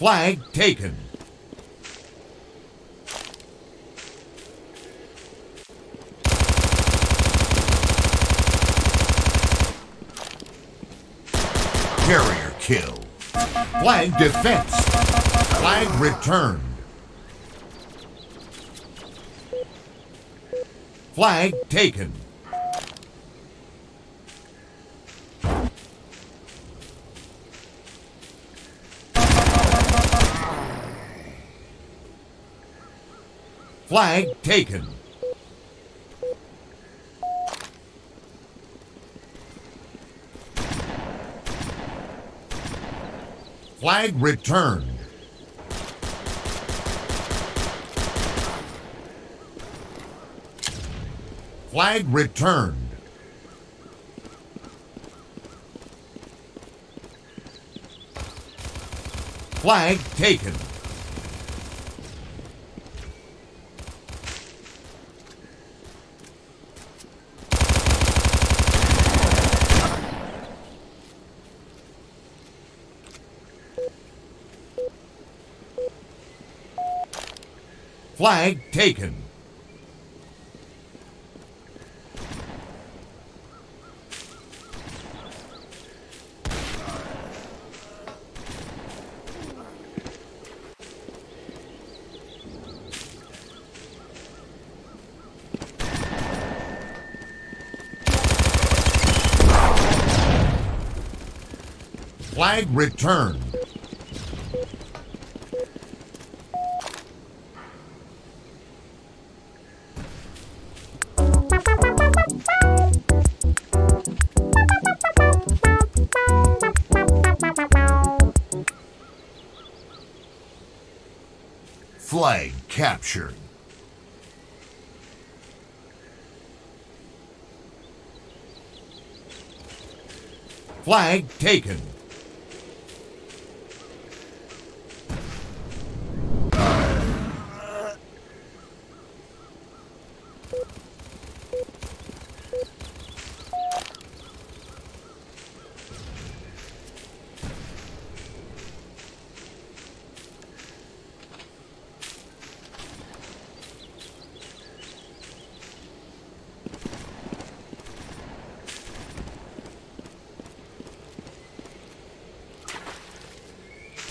Flag taken. Carrier kill. Flag defense. Flag returned. Flag taken. Flag taken. Flag returned. Flag returned. Flag taken. Flag taken. Flag returned. Flag captured. Flag taken.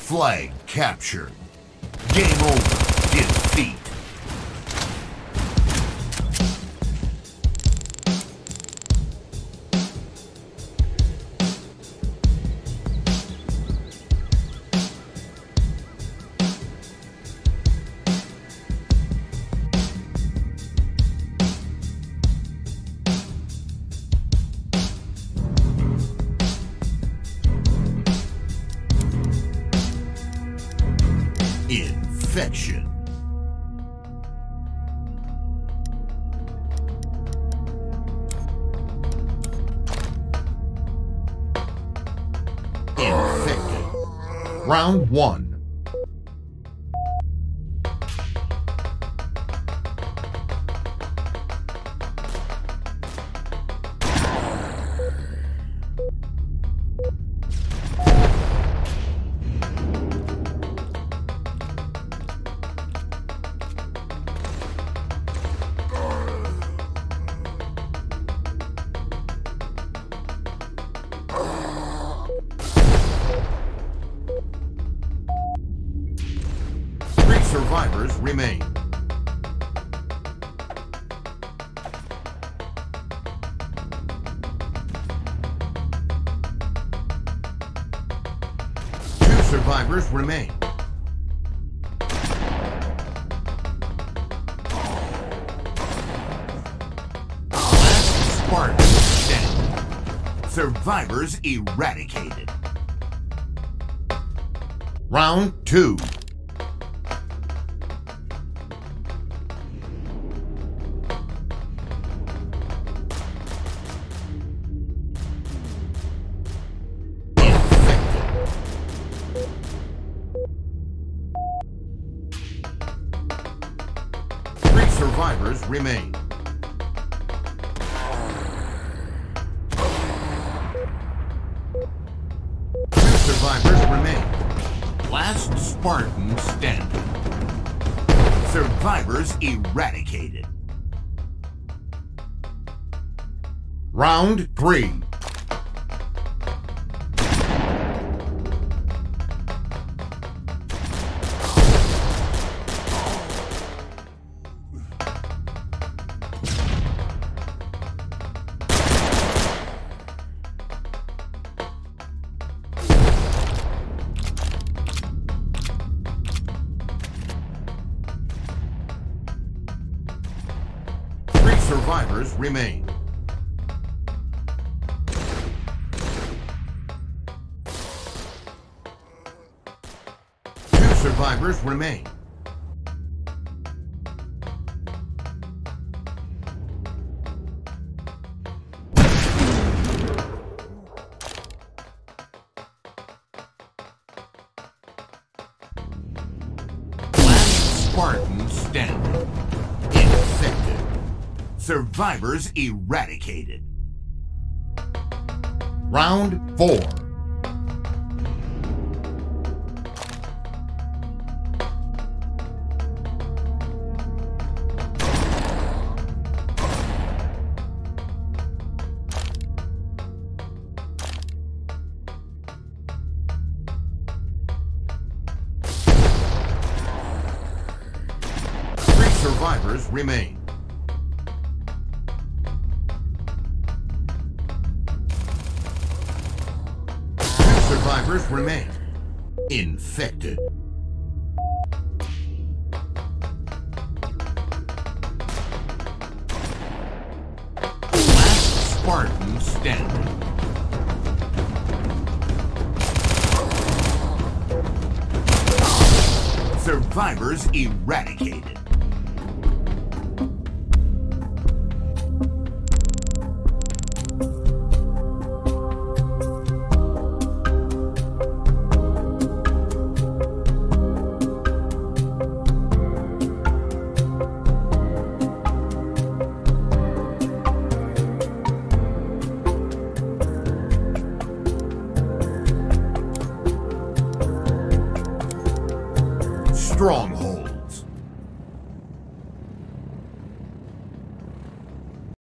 Flag captured. Game over. Defeat. Infection. Infected. Round one. Survivors remain. Two survivors remain. Last Spartan standing. Survivors eradicated. Round two. survivors remain. Two survivors remain. Last Spartan standing. Survivors eradicated. Round 3. Remain. Two survivors remain. Spartan standing. Survivors eradicated. Round four. Three survivors remain. Survivors remain. Infected. Last Spartan standing. Survivors eradicated. Stronghold.